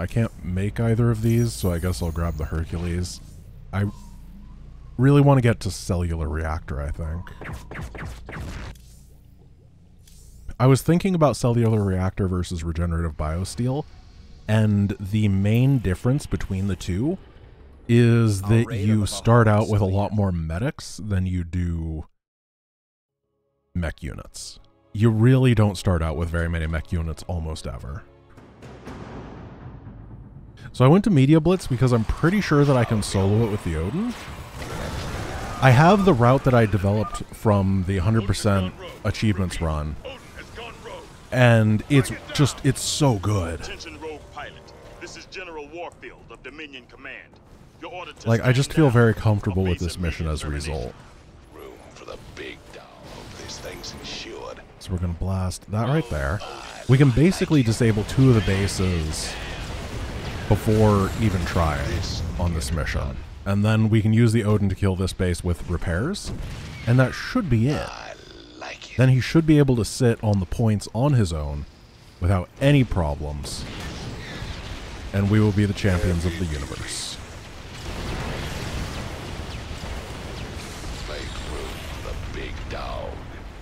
I can't make either of these, so I guess I'll grab the Hercules. I really want to get to cellular reactor, I think. I was thinking about cellular reactor versus regenerative biosteel, and the main difference between the two is that you start out with a lot more medics than you do mech units. You really don't start out with very many mech units almost ever. So I went to Media Blitz because I'm pretty sure that I can solo it with the Odin. I have the route that I developed from the 100% achievements run. And it's just, it's so good. Like, I just feel very comfortable with this mission as a result. So we're going to blast that right there. We can basically disable two of the bases before even trying on this mission. And then we can use the Odin to kill this base with repairs. And that should be it. Then he should be able to sit on the points on his own without any problems. And we will be the champions of the universe.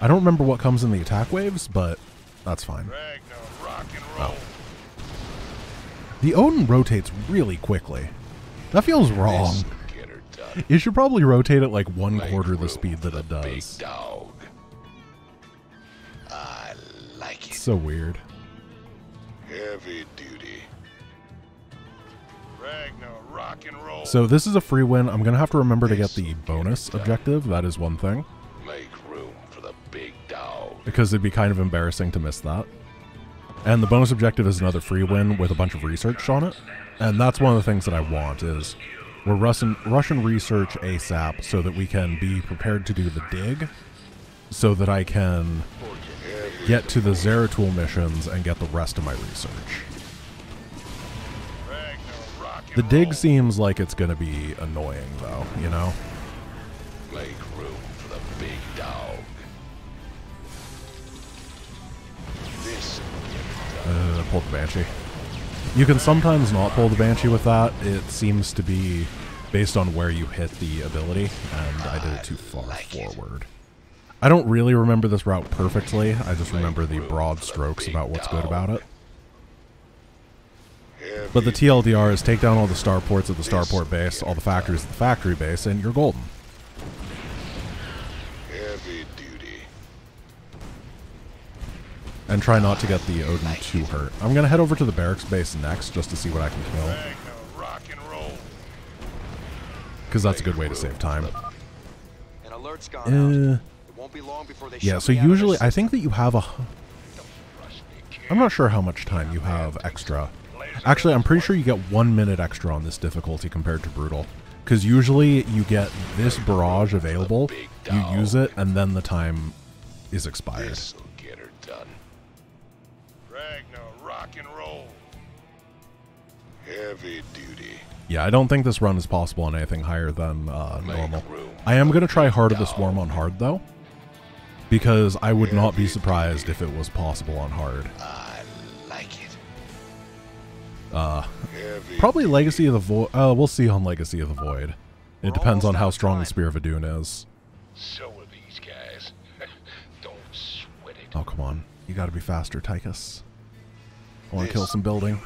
I don't remember what comes in the attack waves, but that's fine. Oh. The Odin rotates really quickly. That feels wrong. It should probably rotate at like one quarter the speed that it does. I like it. It's so weird. Heavy duty. So this is a free win. I'm gonna have to remember to get the bonus objective. That is one thing. Because it'd be kind of embarrassing to miss that. And the bonus objective is another free win with a bunch of research on it. And that's one of the things that I want is we're Russian, Russian research ASAP so that we can be prepared to do the dig so that I can get to the Zeratul missions and get the rest of my research. The dig seems like it's going to be annoying though, you know? Pull the Banshee. You can sometimes not pull the Banshee with that. It seems to be based on where you hit the ability, and I did it too far forward. I don't really remember this route perfectly. I just remember the broad strokes about what's good about it. But the TLDR is take down all the starports at the starport base, all the factories at the factory base, and you're golden. And try not to get the Odin too hurt. I'm going to head over to the barracks base next just to see what I can kill. Because that's a good way to save time. Uh, yeah, so usually I think that you have a... I'm not sure how much time you have extra. Actually, I'm pretty sure you get one minute extra on this difficulty compared to Brutal. Because usually you get this barrage available, you use it, and then the time is expired. Heavy duty. Yeah, I don't think this run is possible on anything higher than uh, normal. I am going to try of the Swarm on hard, though. Because I would not be surprised if it was possible on hard. I like it. Uh, probably Legacy of the Void. Uh, we'll see on Legacy of the Void. It depends on how strong the Spear of Adun is. So are these guys. don't sweat it. Oh, come on. You gotta be faster, Tychus. I want to kill some building.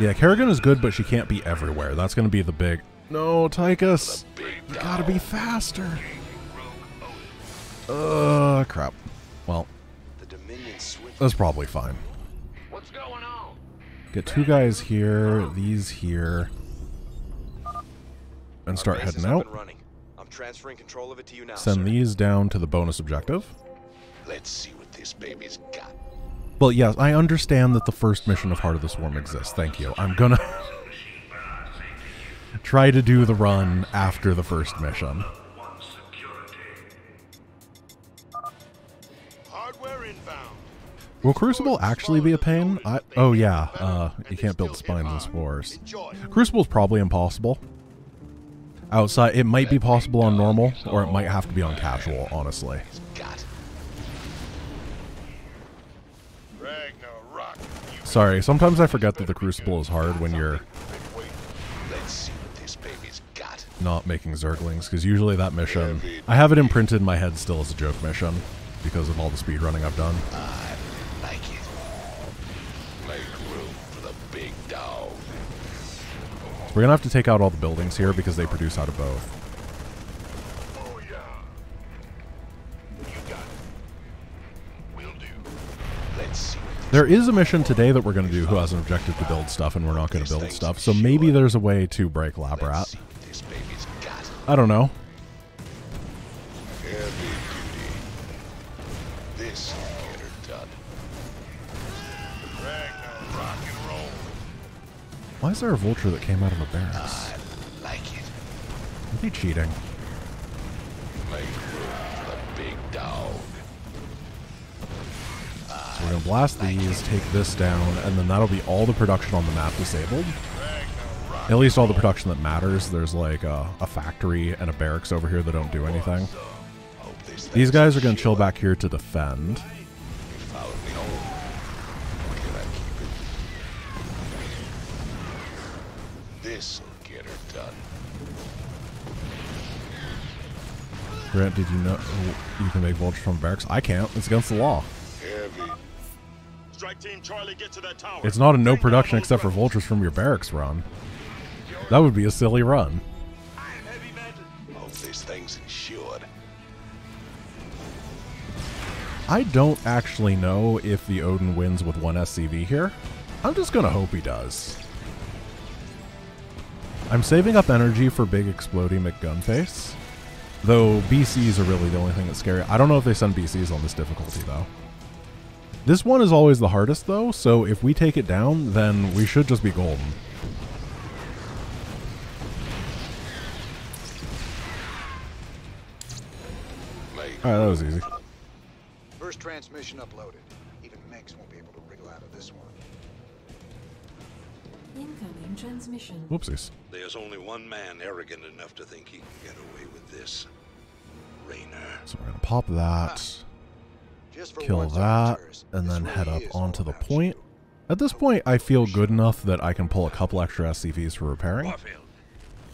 Yeah, Kerrigan is good, but she can't be everywhere. That's going to be the big... No, Tychus! You gotta be faster! Uh, crap. Well, that's probably fine. Get two guys here, these here, and start heading out. Send these down to the bonus objective. Let's see what this baby's got. Well, yes, I understand that the first mission of Heart of the Swarm exists. Thank you. I'm gonna try to do the run after the first mission. Will Crucible actually be a pain? I, oh yeah, uh, you can't build spines and spores. Crucible's probably impossible. Outside, it might be possible on normal, or it might have to be on casual, honestly. Sorry, sometimes I forget that the Crucible is hard when you're not making Zerglings, because usually that mission, I have it imprinted in my head still as a joke mission, because of all the speedrunning I've done. I like it. Make room for the big dog. So we're gonna have to take out all the buildings here because they produce out of both. There is a mission today that we're gonna do who has an objective to build stuff, and we're not gonna build stuff, so maybe there's a way to break Let's Labrat. see what this baby's got. I don't know. Heavy duty. This will get her done. Ragnar, rock and roll. Why is there a vulture that came out of a barracks? I like it. Are they cheating? Blast these, take this down, and then that'll be all the production on the map disabled. At least all the production that matters. There's like a, a factory and a barracks over here that don't do anything. These guys are gonna chill back here to defend. Grant, did you know you can make vultures from barracks? I can't. It's against the law. Team Charlie, get to that tower. It's not a no production except for vultures from your barracks run. That would be a silly run. Hope this thing's insured. I don't actually know if the Odin wins with one SCV here. I'm just gonna hope he does. I'm saving up energy for big exploding McGunface. Though BCs are really the only thing that's scary. I don't know if they send BCs on this difficulty though. This one is always the hardest though, so if we take it down, then we should just be golden. Alright, that was easy. First transmission uploaded. Even Mengsk won't be able to wriggle out of this one. Incoming transmission. Whoopsies. There's only one man arrogant enough to think he can get away with this. Raynor. So we're gonna pop that. Ah. Just for kill that, and this then head up onto the point. you. At this point, I feel good enough that I can pull a couple extra SCVs for repairing. Warfield.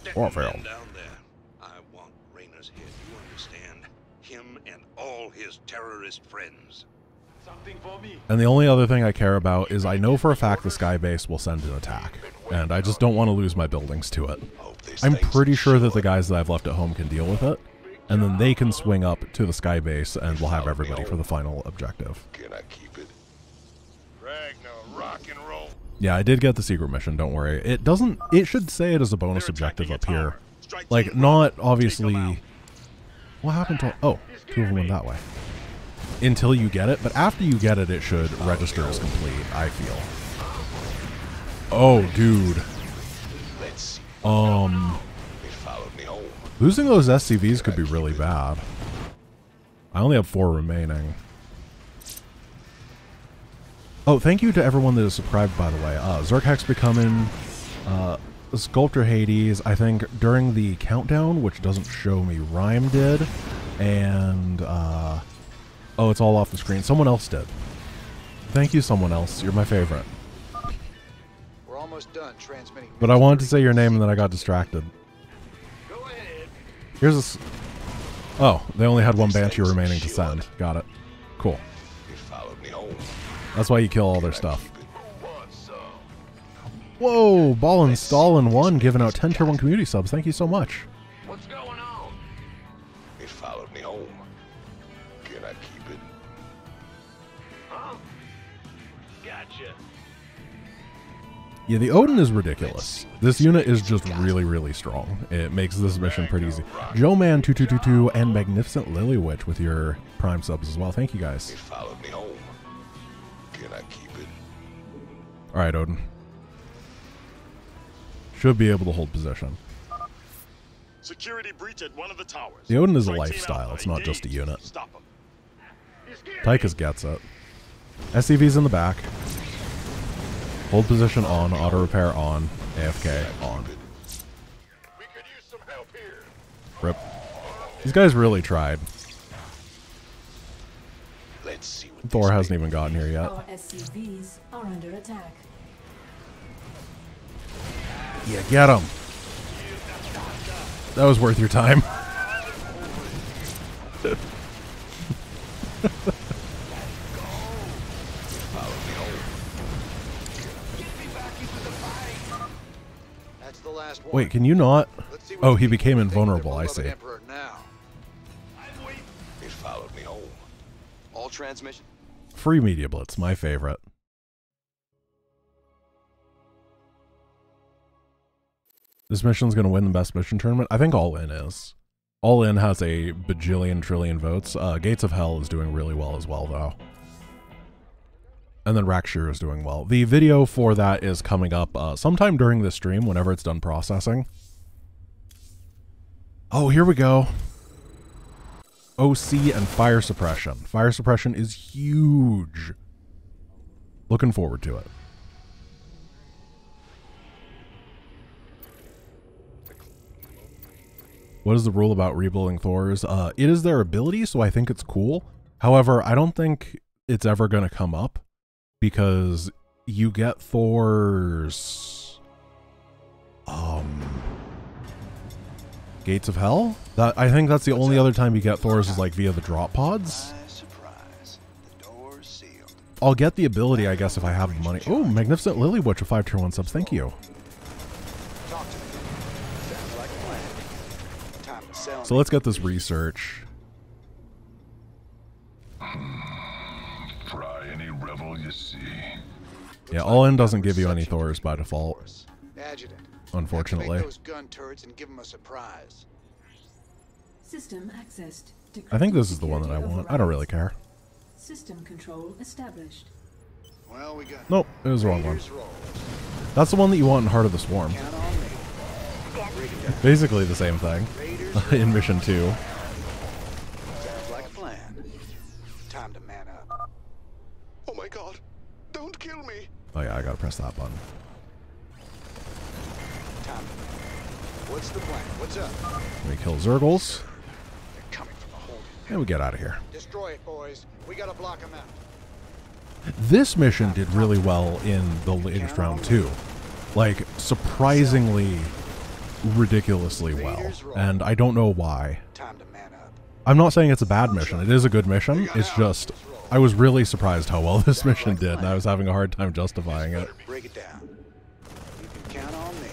Get Warfield. the man down there. I want Raynor's head. You understand? Him and all his terrorist friends. Something for me. And the only other thing I care about is I know for a fact the Skybase will send an attack, and I just don't want to lose my buildings to it. I'm pretty sure that the guys that I've left at home can deal with it, and then they can swing up to the Skybase and we'll have everybody for the final objective. Can I keep it? Rock and roll. Yeah, I did get the secret mission, don't worry. It doesn't, it should say it as a bonus objective up here. Like, not Take 'em out. obviously. What happened to. Oh, two of them went that way. Until you get it, but after you get it, it should register as complete, I feel. Oh, dude. Let's see. Um, losing those SCVs could be really bad. I only have four remaining. Oh, thank you to everyone that is subscribed, by the way. Uh, Zerkhex becoming, uh, Sculptor Hades, I think during the countdown, which doesn't show me, Rhyme did, and, uh, oh, it's all off the screen. Someone else did. Thank you, someone else. You're my favorite. We're almost done transmitting. But I wanted to say your name and then I got distracted. Here's a. s- Oh, they only had one Banshee remaining to send. Got it. Cool. They followed me home. That's why you kill all their stuff. keep it? Want some? Whoa, Ball and Stalin one giving out 10 tier 1 community subs. Thank you so much. What's going on? They followed me home. Can I keep it? Huh? Gotcha. Yeah, the Odin is ridiculous. This unit is just really, really strong. It makes this mission pretty easy. Joe Man 2222 and Magnificent Lily Witch with your Prime subs as well. Thank you guys. followed me home. Can I keep it? Alright, Odin. Should be able to hold position. Security breach at one of the towers. The Odin is a lifestyle, it's not just a unit. Stop him. Tychus gets it. SCV's in the back. Hold position on, auto repair on, AFK on. We could use some help here. Rip. These guys really tried. Let's see what Thor hasn't even gotten here yet. Our are under attack. Yeah, get him. That was worth your time. Wait, can you not? Let's see what Oh, he became invulnerable. I see. Emperor now. It followed me home. All transmission. Free Media Blitz, my favorite. This mission's going to win the best mission tournament. I think All In is. All In has a bajillion trillion votes. Uh, Gates of Hell is doing really well as well, though. And then Rakshir is doing well. The video for that is coming up uh, sometime during this stream, whenever it's done processing. Oh, here we go. OC and fire suppression. Fire suppression is huge. Looking forward to it. What is the rule about rebuilding Thors? Uh, it is their ability, so I think it's cool. However, I don't think it's ever going to come up because you get Thor's um Gates of Hell. That I think that's the only other time you get Thor's is like via the drop pods. Surprise, surprise. The. I'll get the ability, I guess, if I have the money. Oh, Magnificent Lily Witch with five tier one subs. Thank you. Talk to me. Sounds like a plan. Time to sell So let's get this research. Yeah, All In doesn't give you any Thors by default. Force. Adjutant. Unfortunately. Activate those gun turrets and give them a surprise. System accessed. I think this is the one that I want. I don't really care. System control established. Well, we got Nope, it was the wrong one. That's the one that you want in Heart of the Swarm. Count on me. Break it down. Basically the same thing in Mission 2. Sounds like a plan. Time to man up. Oh my god. Don't kill me. Oh yeah, I gotta press that button. Time to What's the plan? What's up? We kill Zergles, They're coming from the hold. and we get out of here. Destroy it, boys. We gotta block them out. This mission did really well in the latest round too. Like, surprisingly, ridiculously well. And I don't know why. Time to man up. I'm not saying it's a bad mission. It is a good mission. It's just, I was really surprised how well this mission did, and I was having a hard time justifying it. Break it down. You can count on me.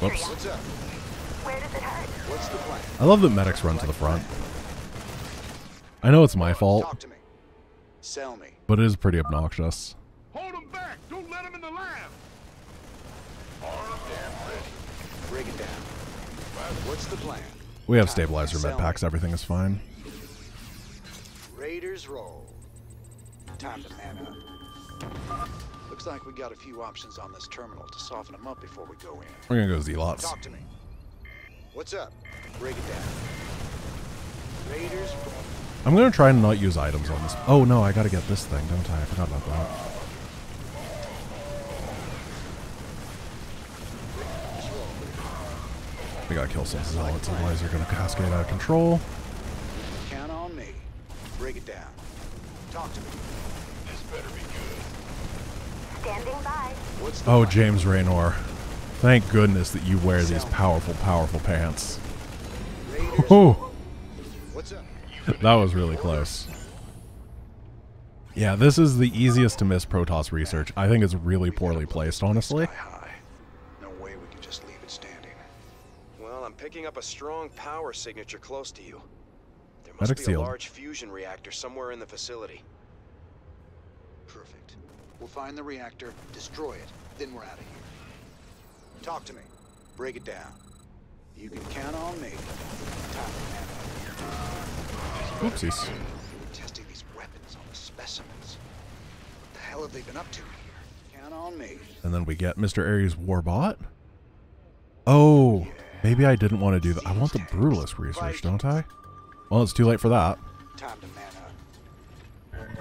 Whoops. Where does it hurt? What's the plan? I love that medics run to the front. I know it's my fault, Talk to me. Sell me. but it is pretty obnoxious. Hold him back! Don't let him in the lab! Break it down. What's the plan? We have stabilizer med packs, everything is fine. Raiders roll. Time to man up. Looks like we got a few options on this terminal to soften them up before we go in. We're gonna go Zealots. Talk to me. What's up? Break it down. Raiders roll. I'm gonna try and not use items on this. Oh no, I gotta get this thing, don't I? I forgot about that. We gotta kill some zealots, otherwise they're gonna cascade out of control. Count on me. Break it down. Talk to me. This better be good. Standing by. What's the Oh, plan? James Raynor. Thank goodness that you wear these powerful, powerful pants. Raiders Oh. What's up? that was really close. Yeah, this is the easiest to miss Protoss research. I think it's really poorly placed, honestly. Picking up a strong power signature close to you. There must Medic be sealed. a large fusion reactor somewhere in the facility. Perfect. We'll find the reactor, destroy it, then we're out of here. Talk to me. Break it down. You can count on me. Time to man. Oopsies. Testing these weapons on the specimens. What the hell have they been up to here? Count on me. And then we get Mr. Ares Warbot. Oh, maybe I didn't want to do that. I want the Brutalisk research, don't I? Well, it's too late for that. Time to man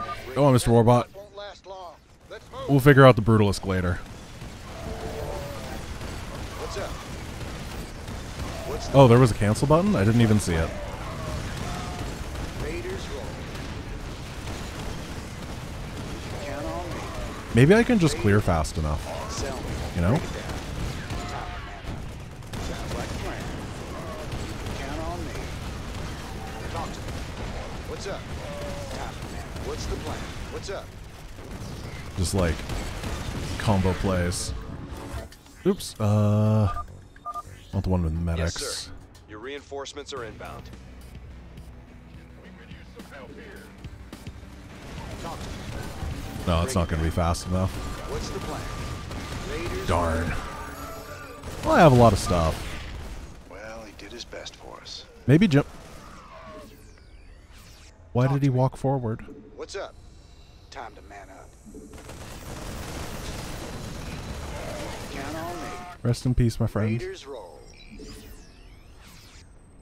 up. Go on, Mr. Warbot. Won't last long. Let's move. We'll figure out the Brutalisk later. What's up? What's the Oh, there was a cancel button? I didn't even see it. Raiders roll. You can count on me. Maybe I can just clear fast enough. You know? Just like combo plays. Oops. Uh, not the one with medics. Yes, sir. Your reinforcements are inbound. No, it's not going to be fast enough. What's the plan? Darn. Well, I have a lot of stuff. Well, he did his best for us. Maybe jump. Why did he walk forward? What's up? Time to man up. Count on me. Rest in peace, my friend.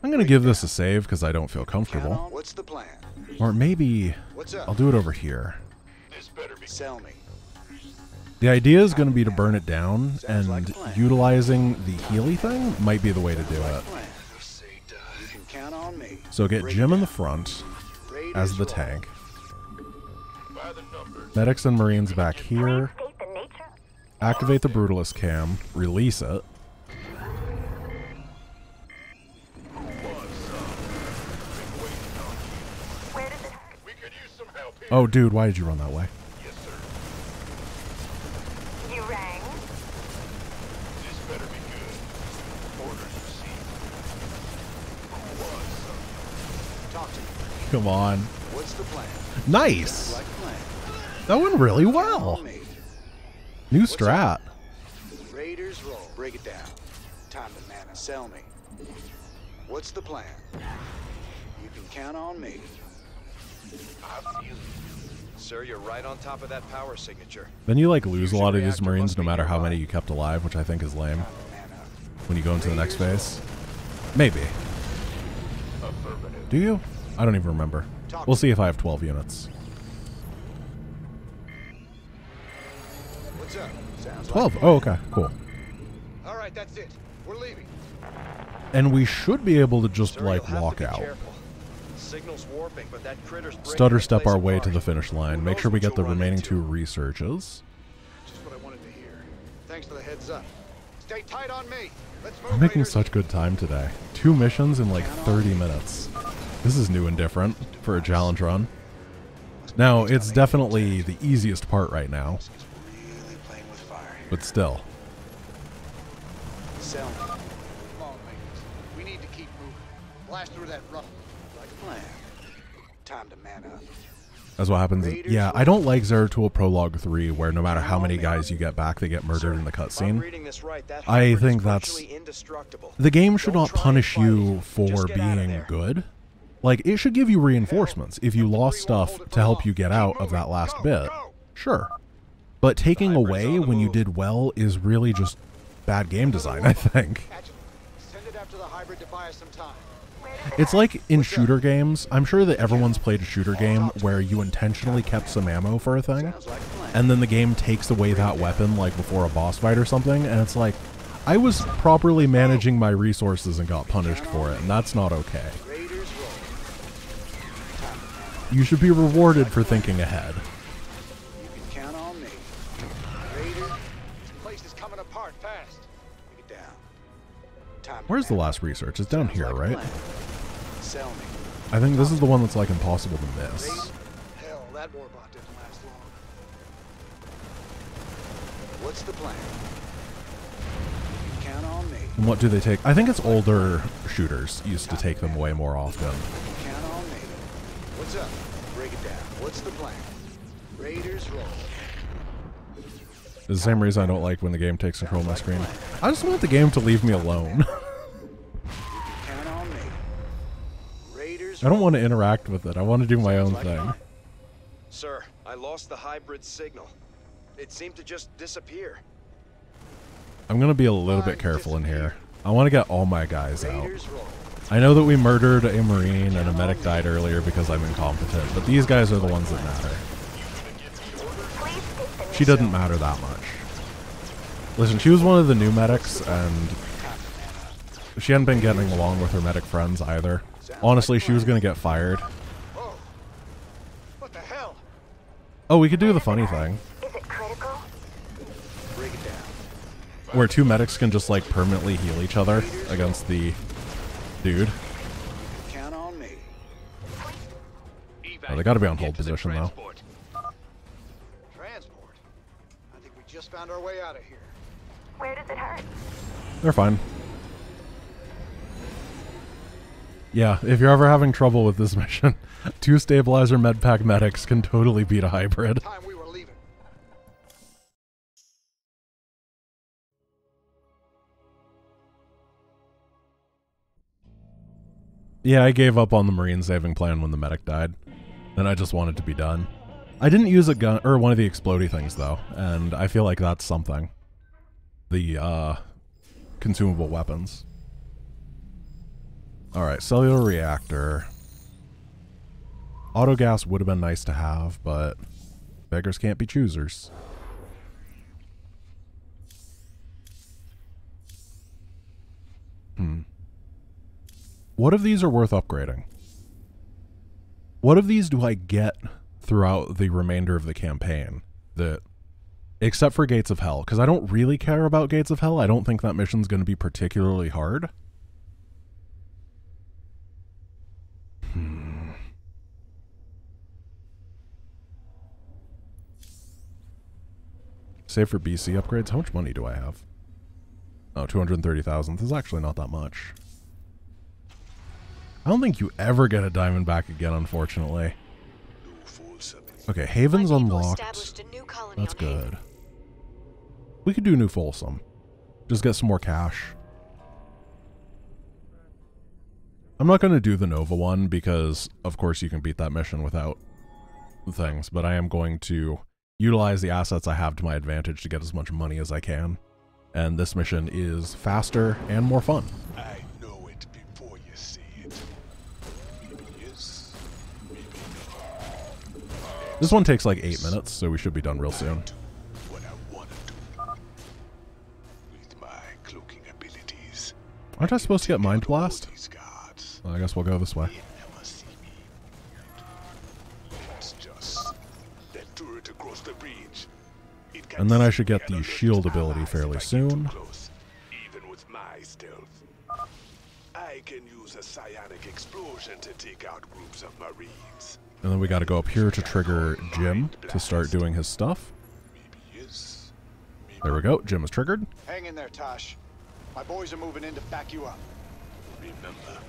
I'm going to give this a save because I don't feel comfortable. What's the plan? Or maybe What's up? I'll do it over here. Sell me. The idea is going to be to burn it down, and utilizing the Healy thing might be the way to do it. Plan. You can count on me. So get Jim in the front as the tank. Medics and Marines back here. State the nature. Activate the Brutalisk cam. Release it. Where does it hurt? Oh, dude, why did you run that way? Yes, sir. You rang. Uh, talk to me. Come on. What's the plan? Nice! That went really well. New strat. Raiders roll. Break it down. Time to mana. Sell me. What's the plan? You can count on me. Sir, you're right on top of that power signature. Then you like lose a lot of these Marines no matter how many you kept alive, which I think is lame. When you go into the next phase. Maybe. Do you? I don't even remember. We'll see if I have 12 units. What's? Sounds 12. Like Oh, okay. Cool. All right, that's it. We're leaving. And we should be able to just Sir, like walk out. Warping, but that critter's Stutter step our way to the finish line. Make sure we get the remaining two researches. Just what I wanted to hear. Thanks for the heads up. Stay tight on me. Let's move. I'm making Raiders. such good time today. Two missions in like 30 minutes. This is new and different for a challenge run. Now, it's definitely the easiest part right now, but still. Sell me. Come on. We need to keep moving. Blast through that rough. Like a plan. Time to man up. That's what happens. in- yeah, I don't like Zeratul Prologue 3, where no matter how many guys you get back, they get murdered in the cutscene. right, I think that's-. The game should Don't not punish you for Just get outta being good. Like, it should give you reinforcements if you lost stuff to help you get out of that last bit. Sure. But taking away when you did well is really just bad game design, I think. Adjutant, send it after the hybrid to buy us some time. It's like in shooter games. I'm sure that everyone's played a shooter game where you intentionally kept some ammo for a thing, Sounds like a plan. and then the game takes away that weapon, like before a boss fight or something, and it's like, I was properly managing my resources and got punished for it, and that's not okay. You should be rewarded for thinking ahead. Where's the last research? It's down here, right? Sell me. I think this is the one that's like impossible to miss. Hell, that warbot didn't last long. What's the plan? Count on me. And what do they take? I think it's older shooters used to take them way more often. Count on me. What's up? Break it down. What's the plan? Raiders roll. It's the same reason I don't like when the game takes control of my screen. I just want the game to leave me alone. I don't want to interact with it. I want to do my own thing. Sir, I lost the hybrid signal. It seemed to just disappear. I'm going to be a little bit careful in here. I want to get all my guys out. I know that we murdered a Marine and a medic died earlier because I'm incompetent, but these guys are the ones that matter. Please state the She doesn't matter that much. Listen, she was one of the new medics, and she hadn't been getting along with her medic friends either. Honestly, she was going to get fired. Oh, Oh, we could do the funny thing. Is it critical? Break it down. Where two medics can just like permanently heal each other against the dude. Count on me. Oh, they gotta be on hold position though. Transport. I think we just found our way out of here. Where does it hurt? They're fine. Yeah, if you're ever having trouble with this mission, two stabilizer medpack medics can totally beat a hybrid. Time we were leaving. Yeah, I gave up on the marine saving plan when the medic died. And I just wanted to be done. I didn't use a gun or one of the explodey things though, and I feel like that's something. The uh consumable weapons. Alright, cellular reactor. Auto gas would have been nice to have, but beggars can't be choosers. Hmm. What of these are worth upgrading? What of these do I get throughout the remainder of the campaign that except for Gates of Hell because I don't really care about Gates of Hell. I don't think that mission's going to be particularly hard. Hmm. Save for BC upgrades. How much money do I have? Oh, 230,000. This is actually not that much. I don't think you ever get a diamond back again, unfortunately. Okay, Haven's unlocked. That's good. We could do New Folsom. Just get some more cash. I'm not going to do the Nova one because, of course, you can beat that mission without things, but I am going to utilize the assets I have to my advantage to get as much money as I can. And this mission is faster and more fun. I know it before you see it. Maybe yes, maybe This one takes like eight minutes, so we should be done real soon. what I want to do. With my cloaking abilities, Aren't I supposed to get Mind Blast? These guards, Well, I guess we'll go this way. they never see me. It's just that turret across the bridge. It can And then I should get the shield ability ah, fairly if I get too soon. even with my stealth. I can use a psionic explosion to take out groups of marines. And then we got to go up here to trigger Jim to start doing his stuff. There we go. Jim is triggered. Hang in there, Tosh. My boys are moving in to back you up. remember.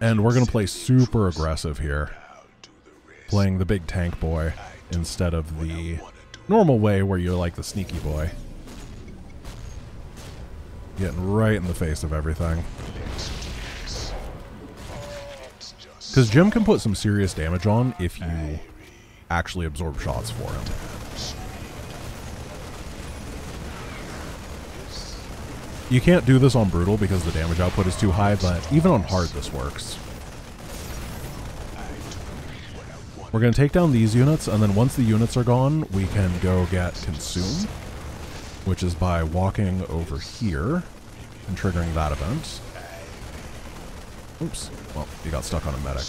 And we're going to play super aggressive here, playing the big tank boy instead of the normal way where you're like the sneaky boy. Getting right in the face of everything. Because Jim can put some serious damage on if you actually absorb shots for him. You can't do this on Brutal because the damage output is too high, but even on Hard this works. We're going to take down these units, and then once the units are gone, we can go get Consume, which is by walking over here and triggering that event. Oops. Well, you got stuck on a medic.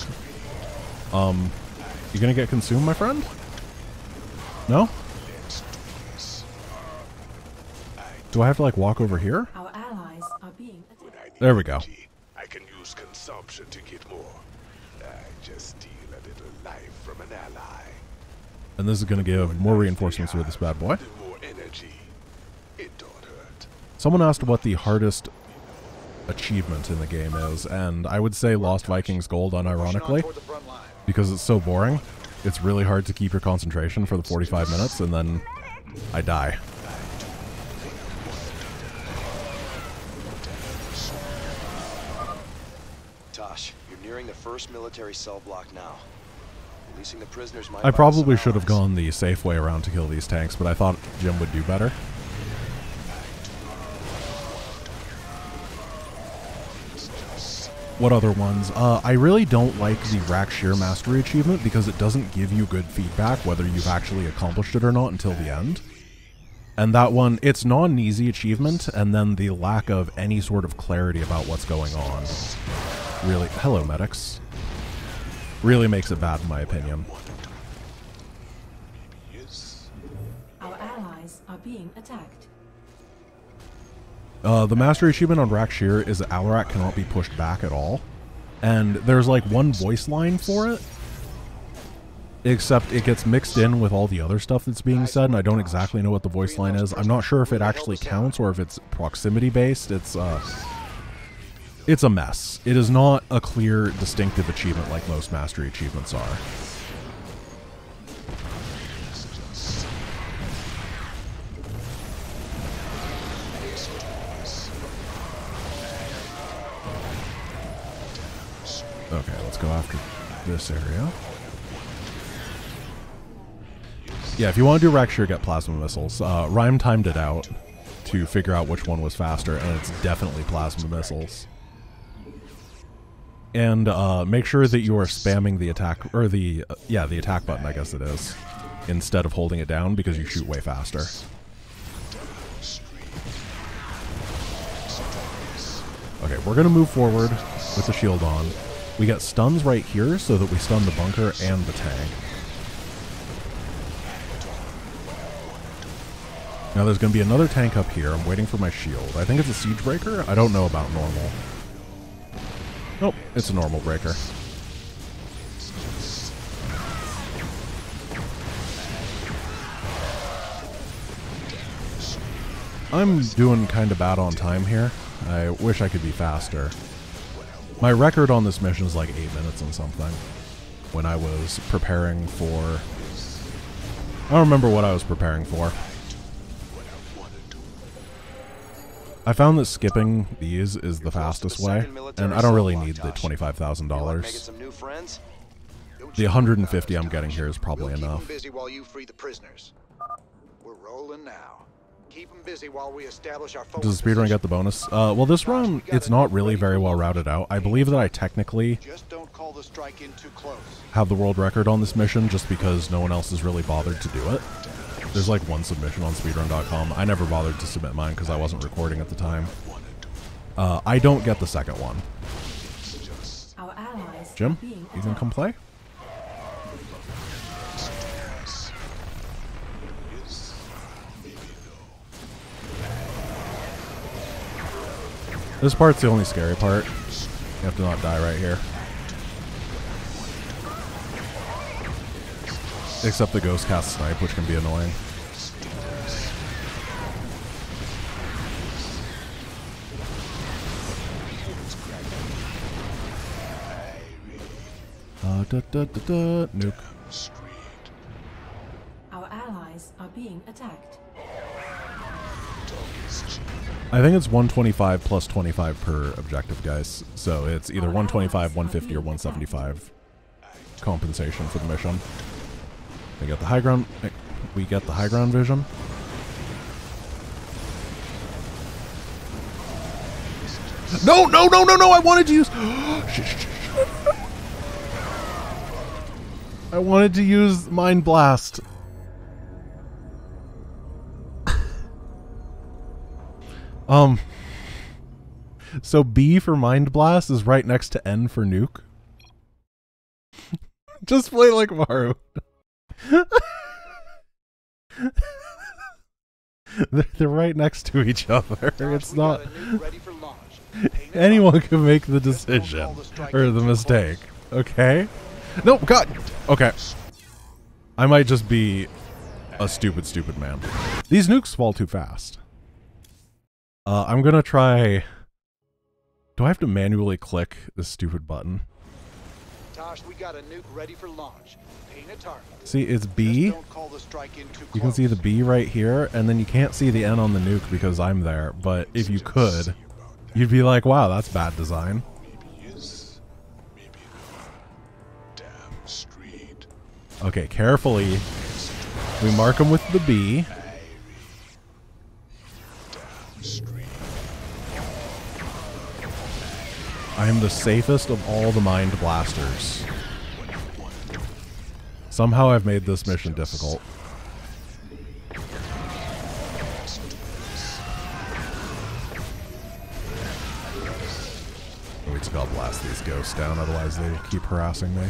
Um, you gonna get consumed, my friend? No? Do I have to, like, walk over here? Our allies are being attacked. when I need There we go. I can use consumption to get more. I just steal a little life from an ally. And this is gonna give more reinforcements with this bad boy. More energy, it don't hurt. Someone asked what the hardest achievement in the game is, and I would say Lost Vikings Gold, unironically, toward the front line. because it's so boring. It's really hard to keep your concentration for the 45 minutes, and then I die. First military cell block now. Releasing the prisoners I probably should have gone the safe way around to kill these tanks, but I thought Jim would do better. What other ones? Uh, I really don't like the Rakshir Mastery achievement because it doesn't give you good feedback whether you've actually accomplished it or not until the end. And that one, it's not an easy achievement, and then the lack of any sort of clarity about what's going on really. Hello, medics. Really makes it bad, in my opinion. Our allies are being attacked. Uh, the mastery achievement on Rakshir is that Alarak cannot be pushed back at all. And there's like one voice line for it. Except it gets mixed in with all the other stuff that's being said, and I don't exactly know what the voice line is. I'm not sure if it actually counts or if it's proximity based. It's uh it's a mess. It is not a clear, distinctive achievement like most mastery achievements are. Okay, let's go after this area. Yeah, if you want to do Rakshir, get plasma missiles. Uh, Rhyme timed it out to figure out which one was faster, and it's definitely plasma missiles. And uh, make sure that you are spamming the attack, or the, uh, yeah, the attack button, I guess it is, instead of holding it down because you shoot way faster. Okay, we're to move forward with the shield on. We get stuns right here so that we stun the bunker and the tank. Now there's going to be another tank up here. I'm waiting for my shield. I think it's a siege breaker. I don't know about normal. Nope, it's a normal breaker. I'm doing kind of bad on time here. I wish I could be faster. My record on this mission is like 8 minutes and something. When I was preparing for... I don't remember what I was preparing for. I found that skipping these is the fastest way, and I don't really need the $25,000. The 150 I'm getting here is probably enough. Keep 'em busy while you free the prisoners. We're rolling now. Keep 'em busy while we establish our Does the speedrun get the bonus? Uh, well, this run, it's not really very well routed out. I believe that I technically Just don't call the strike in too close. have the world record on this mission just because no one else has really bothered to do it. There's like one submission on speedrun.com. I never bothered to submit mine because I wasn't recording at the time. Uh, I don't get the second one. Jim, you can come play? This part's the only scary part. You have to not die right here. Except the ghost cast snipe, which can be annoying. Uh, da, da, da, da, nuke. Our allies are being attacked. I think it's 125 plus 25 per objective, guys. So it's either 125, 150, or 175 compensation for the mission. We got the high ground. We get the high ground vision. No, no, no, no, no! I wanted to use. I wanted to use Mind Blast. Um. So B for Mind Blast is right next to N for Nuke. Just play like Maru. they're, they're right next to each other. It's not. a nuke ready for launch. Ain't it Anyone can make the decision or the mistake. Okay. No, God. Okay. I might just be a stupid, stupid man. These nukes fall too fast. Uh, I'm gonna try. Do I have to manually click this stupid button? Tosh, we got a nuke ready for launch. Ain't a target. See, it's B. don't call the strike in too You can see the. B right here, and then you can't see the N on the nuke because I'm there. But if you could, you'd be like, wow, that's bad design. Okay, carefully. We mark them with the B. I am the safest of all the mind blasters. Somehow I've made this mission difficult. We just gotta blast these ghosts down, otherwise they keep harassing me.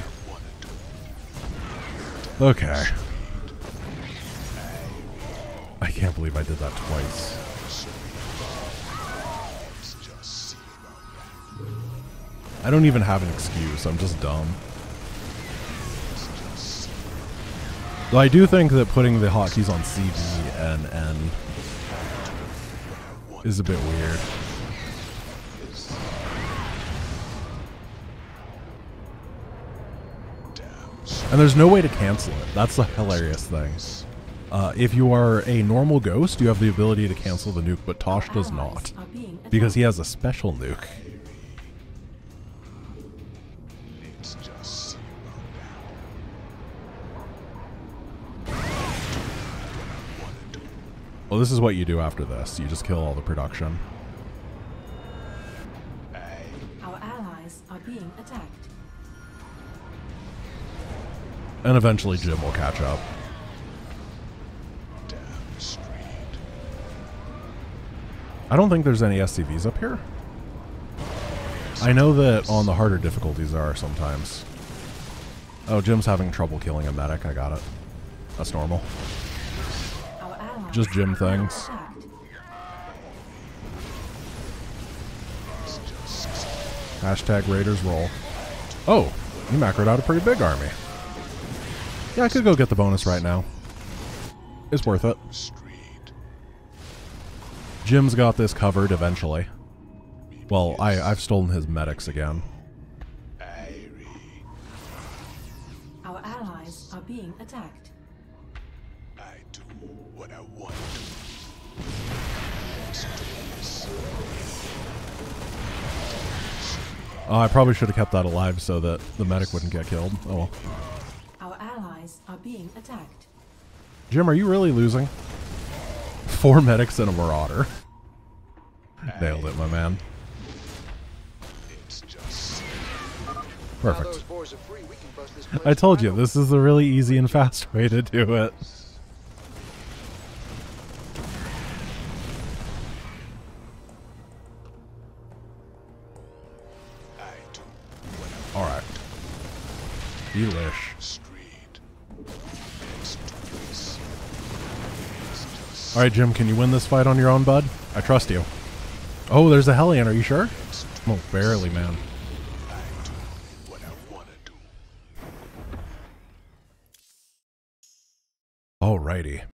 Okay. I can't believe I did that twice. I don't even have an excuse. I'm just dumb. Though I do think that putting the hotkeys on CD and N is a bit weird. And there's no way to cancel it. That's the hilarious thing. Uh, if you are a normal ghost, you have the ability to cancel the nuke, but Tosh does not. Because he has a special nuke. Well, this is what you do after this. You just kill all the production. Our allies are being attacked. And eventually Jim will catch up. Damn straight. I don't think there's any SCVs up here. I know that on the harder difficulties there are sometimes. Oh, Jim's having trouble killing a medic. I got it. That's normal. Just being things. Hashtag Raiders roll. Oh, you macroed out a pretty big army. Yeah, I could go get the bonus right now. It's worth it. Jim's got this covered eventually. Well, I, I've stolen his medics again. What I want to. Let's do this. Oh, I probably should have kept that alive so that the medic wouldn't get killed. Oh well. Our allies are being attacked. Jim, are you really losing? Four medics and a marauder. Nailed it, my man. It's just Now Perfect. those boys are free, we can bust this place I told you, this is a really easy and fast way to do it. Delish. just Alright, Jim, can you win this fight on your own, bud? I trust you. Oh, there's a Hellion, are you sure? Oh, barely, man. Alrighty.